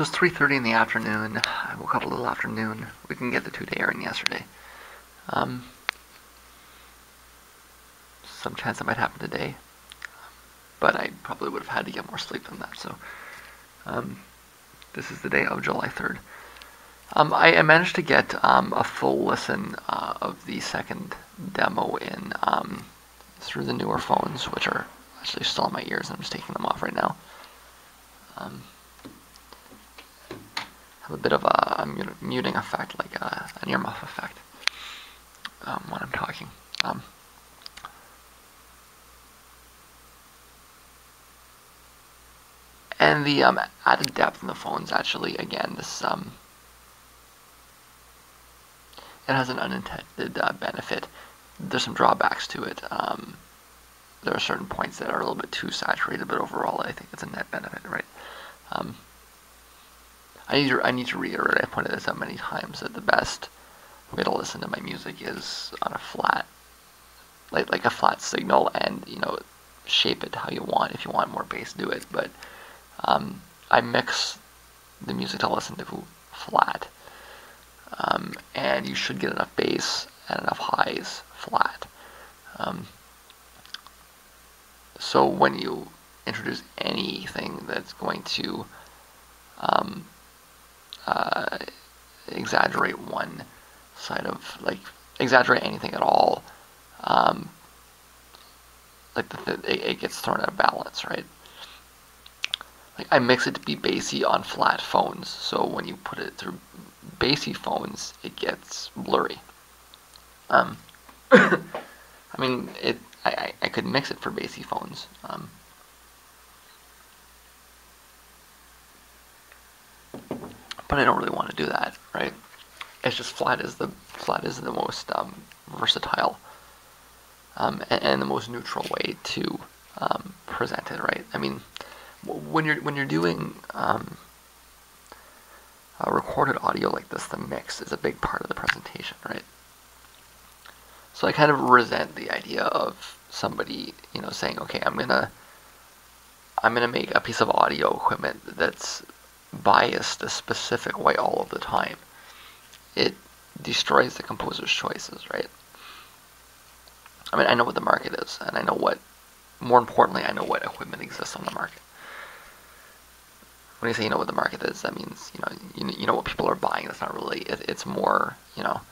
So it's 3.30 in the afternoon. I woke up a little after noon. We can get the two-day airing yesterday. Um, some chance it might happen today. But I probably would have had to get more sleep than that. So um, this is the day of July 3rd. Um, I, I, managed to get um, a full listen uh, of the second demo in um, through the newer phones, which are actually still in my ears, I'm just taking them off right now. A bit of a, a muting effect, like a, an earmuff effect, um, when I'm talking. Um, and the um, added depth in the phones, actually, again, this um, it has an unintended uh, benefit. There's some drawbacks to it. Um, there are certain points that are a little bit too saturated, but overall, I think it's a net benefit, right? Um, I need to I need to reiterate. I pointed this out many times that the best way to listen to my music is on a flat, like like a flat signal, and you know, shape it how you want. If you want more bass, do it. But um, I mix the music to listen to flat, um, and you should get enough bass and enough highs flat. Um, so when you introduce anything that's going to um, uh, exaggerate one side of like exaggerate anything at all, um, like the, it, it, gets thrown out of balance, right? Like I mix it to be bassy on flat phones, so when you put it through bassy phones, it gets blurry. Um, I mean, it. I, I could mix it for bassy phones. Um, but I don't really want to do that, right? It's just flat is the flat is the most um, versatile um, and, and, the most neutral way to um, present it, right? I mean, when you're when you're doing um, recorded audio like this, the mix is a big part of the presentation, right? So I kind of resent the idea of somebody, you know, saying, okay, I'm gonna I'm gonna make a piece of audio equipment that's biased a specific way all of the time. It destroys the composer's choices, right? I mean, I know what the market is, and I know what, more importantly, I know what equipment exists on the market. When you say you know what the market is, that means you know you, you know what people are buying. That's not really. It, it's more you know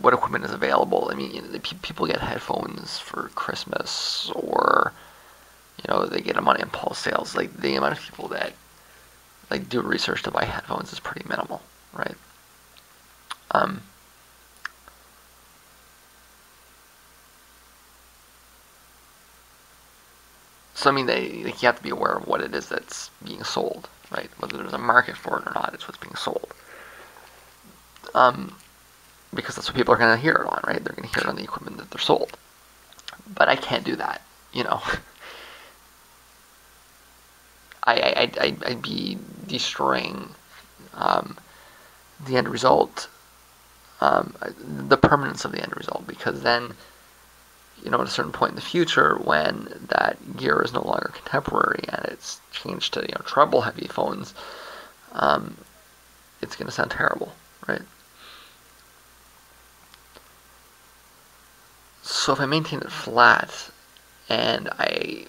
what equipment is available. I mean, you know, people get headphones for Christmas or you know, they get them on impulse sales. Like the amount of people that like do research to buy headphones is pretty minimal, right? Um, so I mean, they like, you have to be aware of what it is that's being sold, right? Whether there's a market for it or not, it's what's being sold. Um, because that's what people are going to hear it on, right? They're going to hear it on the equipment that they're sold. But I can't do that, you know. I, I, would be destroying um, the end result, um, the permanence of the end result, because then, you know, at a certain point in the future, when that gear is no longer contemporary and it's changed to, you know, treble heavy phones, um, it's going to sound terrible, right? So if I maintain it flat and I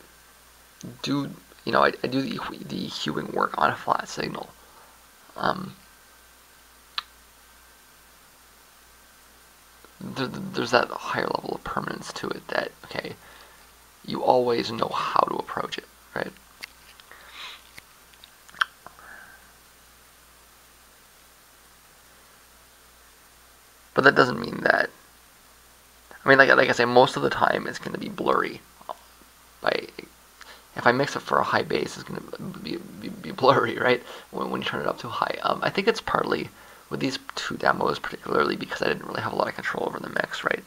do you know, I, I do the, the hewing work on a flat signal. Um, there, there's that higher level of permanence to it that, okay, you always know how to approach it, right? But that doesn't mean that. I mean, like like I say, most of the time it's going to be blurry if I mix it for a high bass, it's going to be, be, be, blurry, right? When, when you turn it up too high. Um, I think it's partly with these two demos, particularly because I didn't really have a lot of control over the mix, right?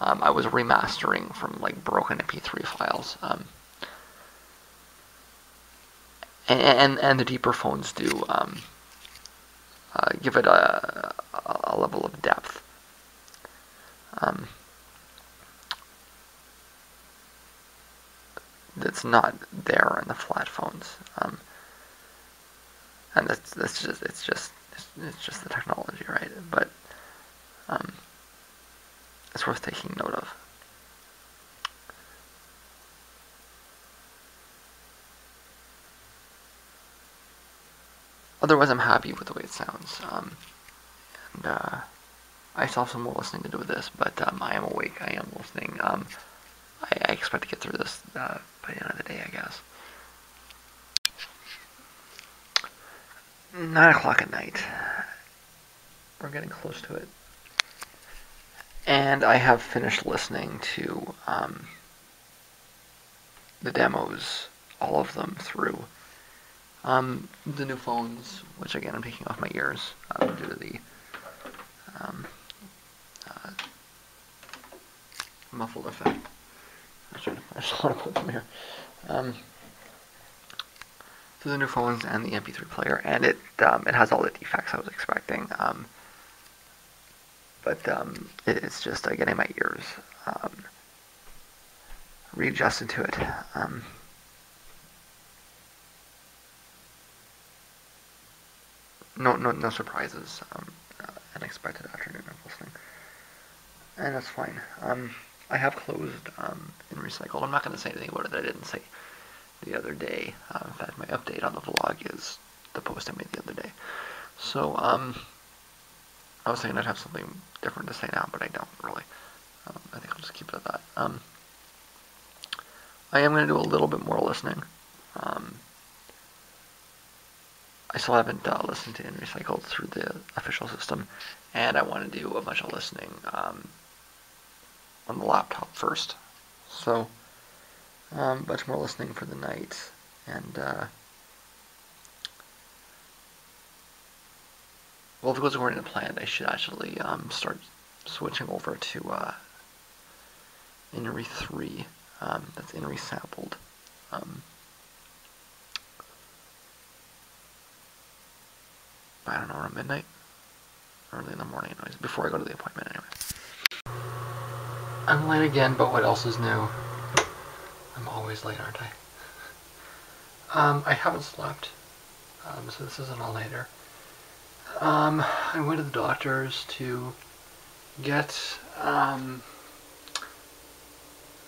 Um, I was remastering from like broken MP3 files. Um, and, and, and the deeper phones do um, uh, give it a, a level of depth. Um, that's not there in the flat phones. Um, and that's that's just it's just it's, it's just the technology, right? But um, it's worth taking note of. Otherwise, I'm happy with the way it sounds. Um, and uh, I still have some more listening to do with this, but um, I am awake. I am listening. Um, I, I, expect to get through this uh, by the end of the day, I guess. Nine o'clock at night. We're getting close to it. And I have finished listening to um, the demos, all of them through. Um, the new phones, which again I'm taking off my ears um, due to the um, uh, muffled effect. I, just want to put them here. Um, so the new phones and the MP3 player, and it um, it has all the defects I was expecting. Um, but um, it, it's just uh, getting my ears um, readjusted to it. Um, no, no, no surprises. Um, uh, unexpected afternoon of listening, and that's fine. Um, I have closed um, INRIcycled. I'm not going to say anything about it that I didn't say the other day. Uh, in fact, my update on the vlog is the post I made the other day. So, um, I was saying I'd have something different to say now, but I don't really. Um, I think I'll just keep it at that. Um, I am going to do a little bit more listening. Um, I still haven't uh, listened to and INRIcycled through the official system, and I want to do a bunch of listening um, on the laptop first. So, um, much more listening for the night, and uh, well, if it goes according to plan, I should actually um, start switching over to uh, INRI 3. Um, that's INRI sampled. Um, I don't know, around midnight? Early in the morning, anyways, before I go to the appointment, anyway. I'm late again, but what else is new? I'm always late, aren't I? Um, I haven't slept, um, so this isn't all later. Um, I went to the doctor's to get um,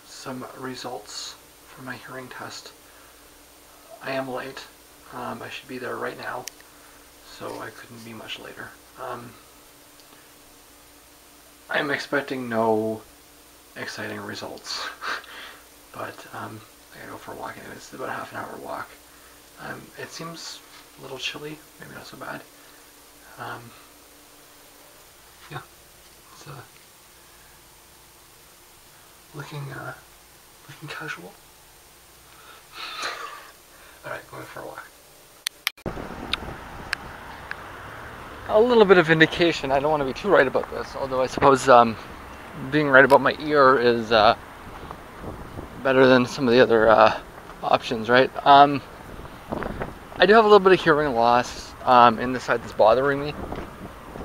some results for my hearing test. I am late. Um, I should be there right now, so I couldn't be much later. Um, I'm expecting no exciting results, but um, I gotta go for a walk anyway. It's about a half an hour walk. Um, it seems a little chilly, maybe not so bad. Um, yeah, it's uh, looking uh, looking casual. All right, going for a walk. A little bit of indication. I don't want to be too right about this, although I suppose um, being right about my ear is uh, better than some of the other uh, options, right? Um, I do have a little bit of hearing loss um, in the side that's bothering me.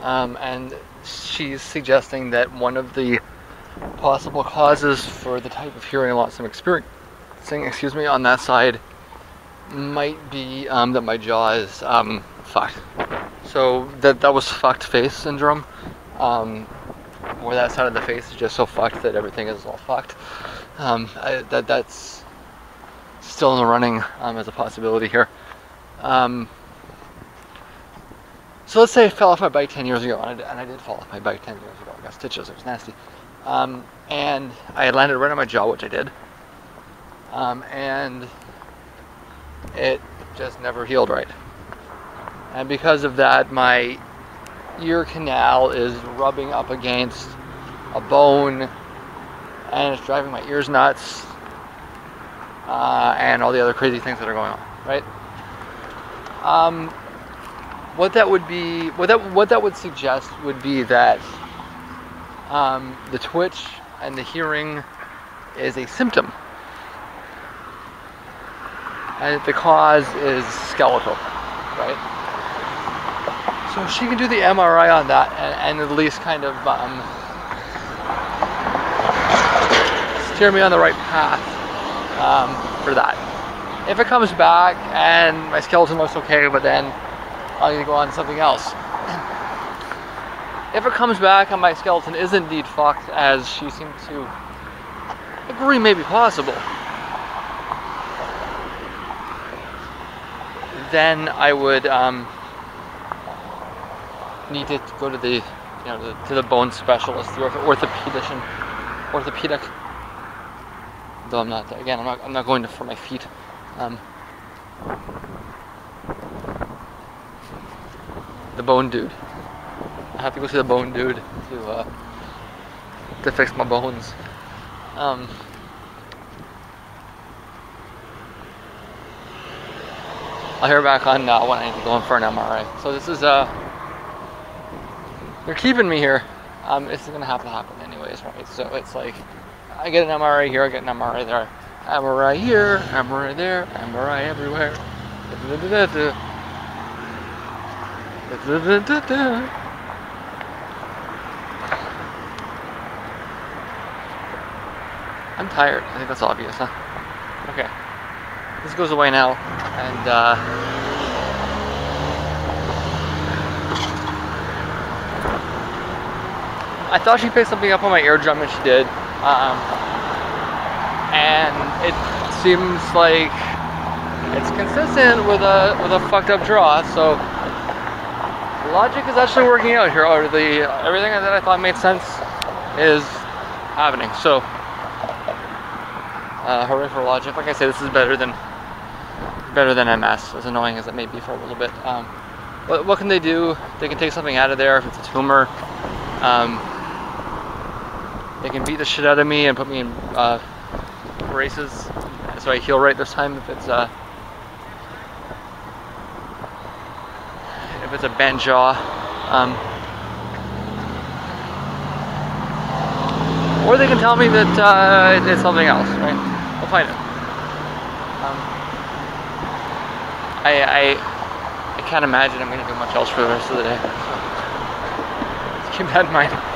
Um, and she's suggesting that one of the possible causes for the type of hearing loss I'm experiencing, excuse me, on that side might be um, that my jaw is um, fucked. So that that was fucked face syndrome, um, where that side of the face is just so fucked that everything is all fucked. Um, I, that that's still in the running um, as a possibility here. Um, so let's say I fell off my bike 10 years ago, and I, and I did fall off my bike 10 years ago. I got stitches, it was nasty. Um, and I landed right on my jaw, which I did. Um, and it just never healed right. And because of that, my ear canal is rubbing up against a bone, and it's driving my ears nuts, uh, and all the other crazy things that are going on, right? Um, what that would be, what that what that would suggest would be that um, the twitch and the hearing is a symptom, and the cause is skeletal, right? So she can do the MRI on that and, and at least kind of um, steer me on the right path um, for that. If it comes back and my skeleton looks okay, but then I need to go on something else. If it comes back and my skeleton is indeed fucked, as she seemed to agree may be possible, then I would um, need to go to the, you know, the, to the bone specialist, the orthopedician, orthopedic. Though I'm not, again, I'm not, I'm not going to for my feet. Um, the bone dude. I have to go see the bone dude to uh, to fix my bones. Um, I'll hear back on uh, when I need to go in for an MRI. So this is uh, they're keeping me here. Um, it's gonna have to happen anyways, right? So it's like I get an MRI here, I get an MRI there, MRI here, MRI there, MRI everywhere. I'm tired. I think that's obvious, huh? Okay. This goes away now, and uh, I thought she picked something up on my eardrum, and she did. Um, and it seems like it's consistent with a with a fucked up draw. So logic is actually working out here. Or the everything that I thought made sense is happening. So uh, hooray for logic! Like I say, this is better than better than MS, as annoying as it may be for a little bit. Um, what, what can they do? They can take something out of there if it's a tumor. Um, they can beat the shit out of me and put me in uh, braces so I heal right this time if it's uh, if it's a bent jaw. Um, or they can tell me that uh, it's something else, right? We'll find it. Um, I, I, I can't imagine I'm to do much else for the rest of the day. So, keep that in mind.